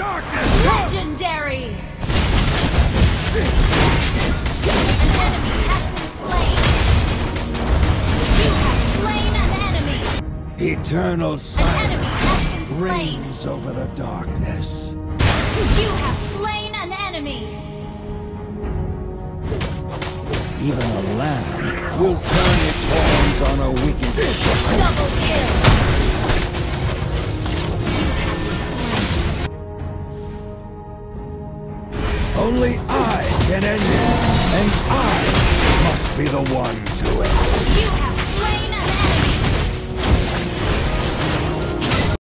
darkness! Legendary! An enemy has been slain! You have slain an enemy! Eternal An silence enemy has been slain! reigns over the darkness. You have slain an enemy! Even a lamb will turn Only I can end it, and I must be the one to end it.